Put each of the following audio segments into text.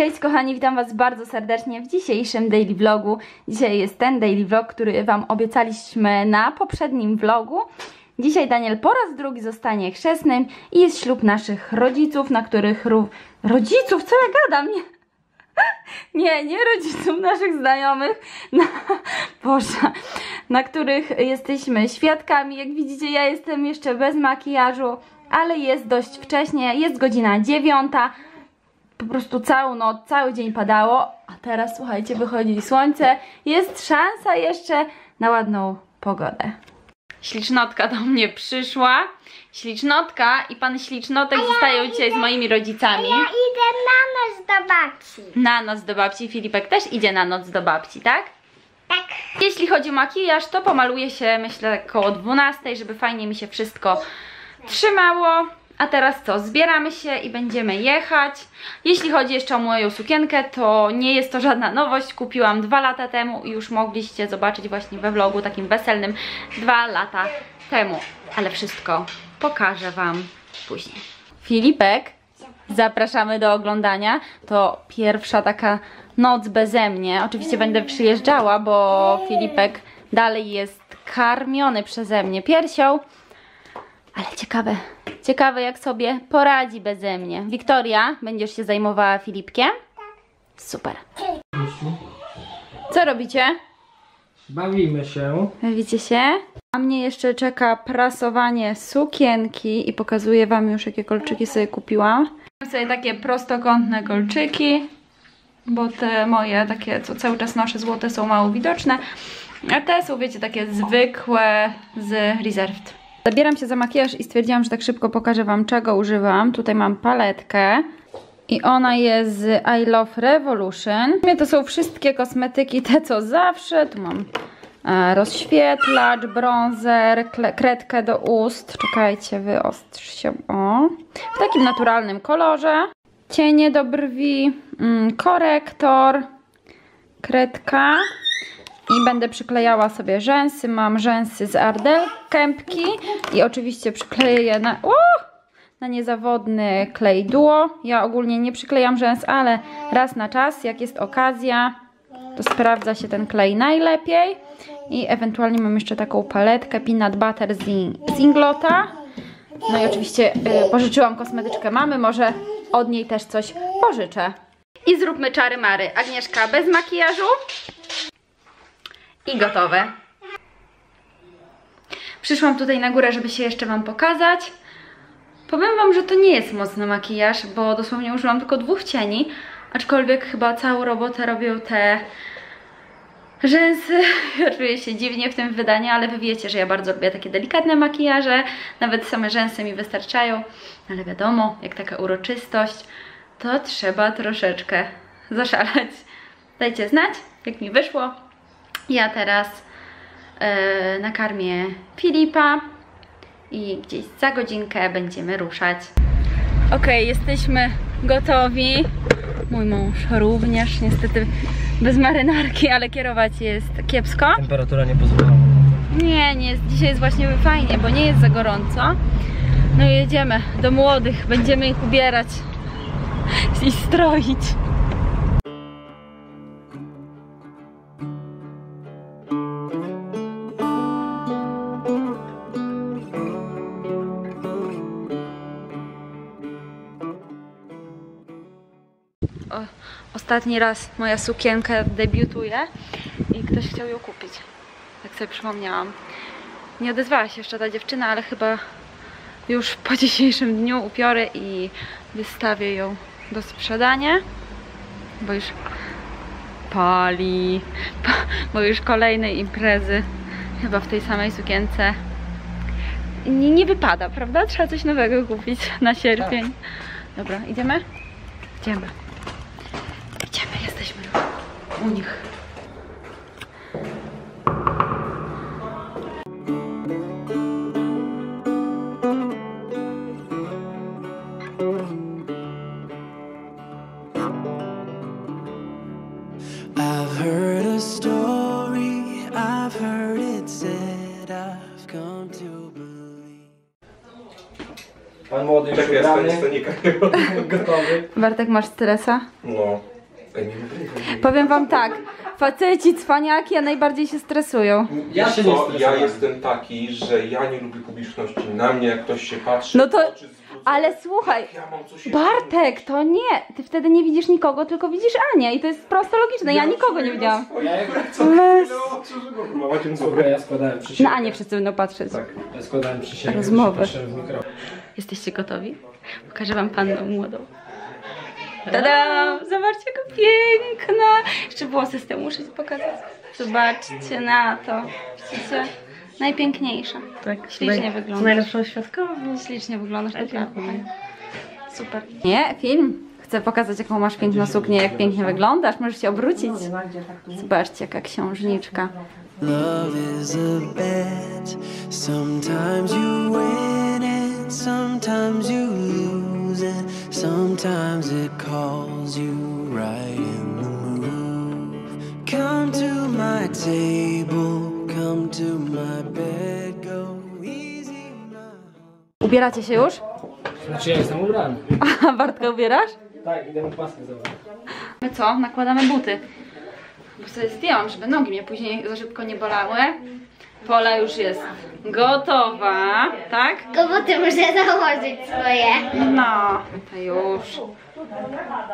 Cześć kochani, witam was bardzo serdecznie w dzisiejszym daily vlogu. Dzisiaj jest ten daily vlog, który wam obiecaliśmy na poprzednim vlogu. Dzisiaj Daniel po raz drugi zostanie chrzestnym i jest ślub naszych rodziców, na których... Rodziców? Co ja gadam? Nie. Nie, nie rodziców naszych znajomych, na, Boże, na których jesteśmy świadkami. Jak widzicie, ja jestem jeszcze bez makijażu, ale jest dość wcześnie, jest godzina dziewiąta. Po prostu całą noc, cały dzień padało, a teraz słuchajcie, wychodzi słońce. Jest szansa jeszcze na ładną pogodę. Ślicznotka do mnie przyszła. Ślicznotka i pan Ślicznotek zostają dzisiaj z moimi rodzicami. Ja idę na noc do babci. Na noc do babci. Filipek też idzie na noc do babci, tak? Tak. Jeśli chodzi o makijaż, to pomaluję się myślę koło 12, żeby fajnie mi się wszystko trzymało. A teraz co? Zbieramy się i będziemy jechać. Jeśli chodzi jeszcze o moją sukienkę, to nie jest to żadna nowość. Kupiłam dwa lata temu i już mogliście zobaczyć właśnie we vlogu takim weselnym dwa lata temu. Ale wszystko pokażę Wam później. Filipek, zapraszamy do oglądania. To pierwsza taka noc beze mnie. Oczywiście będę przyjeżdżała, bo Filipek dalej jest karmiony przeze mnie piersią. Ale ciekawe, ciekawe jak sobie poradzi beze mnie. Wiktoria, będziesz się zajmowała Filipkiem? Super. Co robicie? Bawimy się. Bawicie się? A mnie jeszcze czeka prasowanie sukienki i pokazuję Wam już jakie kolczyki sobie kupiłam. Mam sobie takie prostokątne kolczyki, bo te moje takie, co cały czas noszę złote są mało widoczne. A te są, wiecie, takie zwykłe z Reserved. Zabieram się za makijaż i stwierdziłam, że tak szybko pokażę Wam czego używam. Tutaj mam paletkę. I ona jest z I Love Revolution. W sumie to są wszystkie kosmetyki, te co zawsze. Tu mam e, rozświetlacz, bronzer, kredkę do ust. Czekajcie, wyostrz się. O. W takim naturalnym kolorze. Cienie do brwi, mm, korektor, kredka. I będę przyklejała sobie rzęsy. Mam rzęsy z Ardell Kępki. I oczywiście przykleję je na... Na niezawodny klej duo. Ja ogólnie nie przyklejam rzęs, ale raz na czas, jak jest okazja, to sprawdza się ten klej najlepiej. I ewentualnie mam jeszcze taką paletkę Peanut Butter z, In- z Inglota. No i oczywiście y, pożyczyłam kosmetyczkę mamy, może od niej też coś pożyczę. I zróbmy czary mary. Agnieszka bez makijażu. I gotowe. Przyszłam tutaj na górę, żeby się jeszcze Wam pokazać. Powiem Wam, że to nie jest mocny makijaż, bo dosłownie użyłam tylko dwóch cieni, aczkolwiek chyba całą robotę robią te rzęsy. Ja czuję się dziwnie w tym wydaniu, ale Wy wiecie, że ja bardzo lubię takie delikatne makijaże, nawet same rzęsy mi wystarczają, ale wiadomo, jak taka uroczystość, to trzeba troszeczkę zaszaleć. Dajcie znać, jak mi wyszło. Ja teraz e, nakarmię Filipa i gdzieś za godzinkę będziemy ruszać. Okej, jesteśmy gotowi. Mój mąż również, niestety bez marynarki, ale kierować jest kiepsko. Temperatura nie pozwala. Nie, nie jest, dzisiaj jest właśnie fajnie, bo nie jest za gorąco. No i jedziemy do młodych, będziemy ich ubierać i stroić. Ostatni raz moja sukienka debiutuje i ktoś chciał ją kupić. Tak sobie przypomniałam. Nie odezwała się jeszcze ta dziewczyna, ale chyba już po dzisiejszym dniu upiorę i wystawię ją do sprzedania, bo już pali, pa- bo już kolejnej imprezy chyba w tej samej sukience nie, nie wypada, prawda? Trzeba coś nowego kupić na sierpień. Dobra, idziemy? Idziemy. Idziemy, jesteśmy u nich. I've heard a story, I've heard it said, I've come to believe. Pan młody już Czekaj, ja ubrany, stanika. gotowy. Bartek, masz stresa? No. Powiem wam tak, faceci, cwaniaki, a najbardziej się stresują. Ja się nie co, ja jestem taki, że ja nie lubię publiczności. Na mnie jak ktoś się patrzy, No to- oczy zwrócone, Ale słuchaj, ja mam coś Bartek, to nie, ty wtedy nie widzisz nikogo, tylko widzisz Anię i to jest prosto logiczne, ja nikogo nie widziałam. Ja jak... Macie Dobra, ja składałem przysięgę. Na Anię wszyscy będą patrzeć. Tak, ja składałem przysięgę. Rozmowy. patrzyłem w mikrofon. Jesteście gotowi? Pokażę wam pannę młodą. Tada! Zobaczcie, jaka piękna! Jeszcze włosy z tyłu muszę ci pokazać. Zobaczcie na to. Widzicie? Najpiękniejsza. Tak, Ślicznie naj- wyglądasz. Najlepszą świadkową. Ślicznie wyglądasz, naprawdę. dziękuję. Super. Nie, film. Chcę pokazać, jaką masz piękną suknię, jak pięknie wyglądasz. Możesz się obrócić. Zobaczcie, jaka księżniczka. Love is a bet. Sometimes you win it, sometimes you lose it, sometimes it calls you right in the move. Come to my table, come to my bed, go easy, my Ubieracie się już? Znaczy ja jestem ubrany. A Bartka ubierasz? Tak, idę mu paskę zabrać. My co? Nakładamy buty. Bo sobie zdjęłam, żeby nogi mnie później za szybko nie bolały. Pola już jest gotowa, tak? Kobuty muszę założyć swoje. No, to już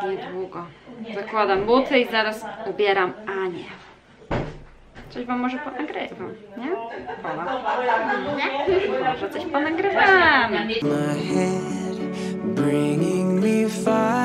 niedługo. Zakładam buty i zaraz ubieram Anię. Coś wam może ponagrywam, nie? Pola. Może coś ponagrywamy. my head, bringing me fire,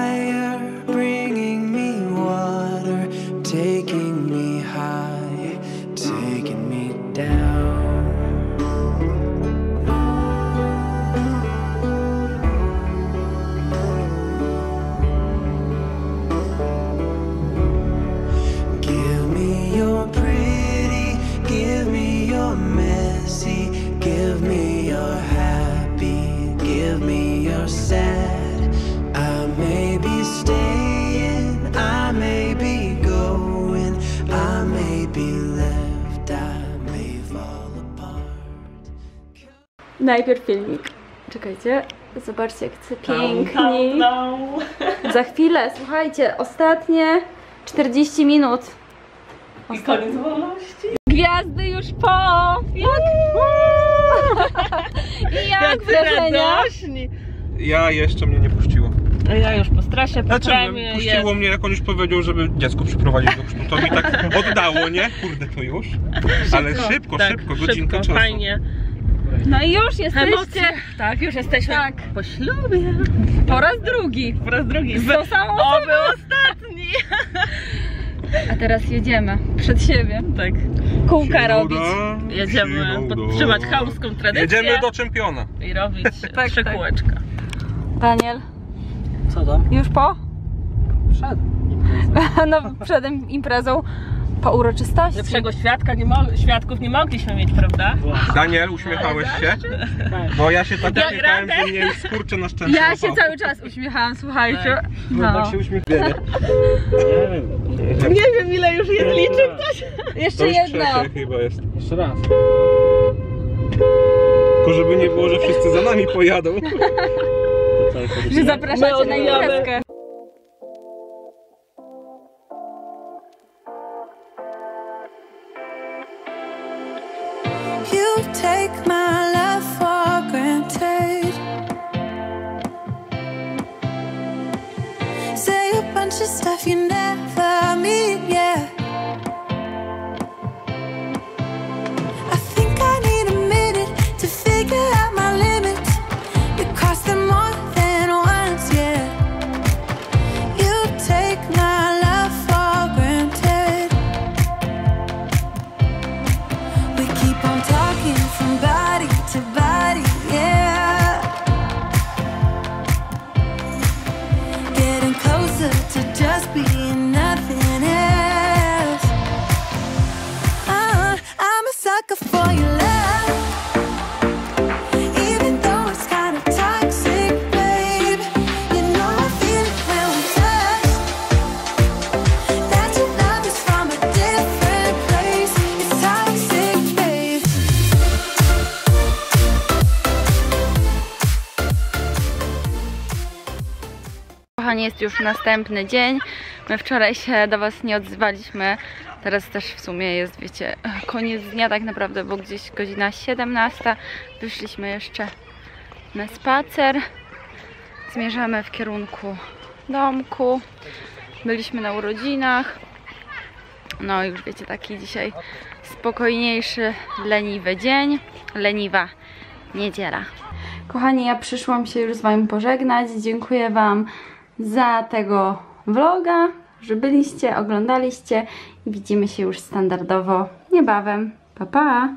Najpierw filmik. Czekajcie, zobaczcie jak chcę piękniej. Za chwilę, słuchajcie, ostatnie 40 minut. I koniec wolności. Gwiazdy już po! Jak? I jak wrażenia? radośni. Ja jeszcze mnie nie puściło. Ja już po stresie, po premie Puściło jest. mnie, jak on już powiedział, żeby dziecko przyprowadzić do chrztu. To mi tak oddało, nie? Kurde, to już. Ale szybko, tak, szybko, godzinkę szybko, czasu. fajnie. No i już jesteście Emocje. Tak, już jesteśmy Tak. po ślubie. po raz drugi. Po raz drugi. Z tą samą O, osobą. był ostatni. A teraz jedziemy przed siebie. Tak. Kółka robić. Jedziemy podtrzymać chamską tradycję. Jedziemy do czempiona. I robić tak. trzy kółeczka. Daniel, Co tam? już po? Przed. No przed im- imprezą. Po uroczystości. Lepszego świadka nie mo- świadków nie mogliśmy mieć, prawda? Daniel, uśmiechałeś się? Bo ja się tak uśmiechałem, że mnie już skurcze na szczęście. Ja się cały czas uśmiechałam, słuchajcie. No. No. Tak się uśmiechniemy. Nie wiem. Nie wiem ile już jest liczy ktoś. Jeszcze To już jedno. trzecie chyba jest. Jeszcze raz. Tylko żeby nie było, że wszyscy za nami pojadą. Że zapraszacie na imprezkę. Bunch of stuff you never meet, yeah. I think I need a minute to figure out my limits. You cross them more than once, yeah. You take my Kochani, jest już następny dzień. My wczoraj się do Was nie odzywaliśmy. Teraz też w sumie jest, wiecie, koniec dnia tak naprawdę, bo gdzieś godzina 17. Wyszliśmy jeszcze na spacer. Zmierzamy w kierunku domku. Byliśmy na urodzinach. No już wiecie, taki dzisiaj spokojniejszy, leniwy dzień. Leniwa niedziela. Kochani, ja przyszłam się już z Wami pożegnać. Dziękuję Wam za tego vloga, że byliście, oglądaliście i widzimy się już standardowo niebawem. Pa, pa!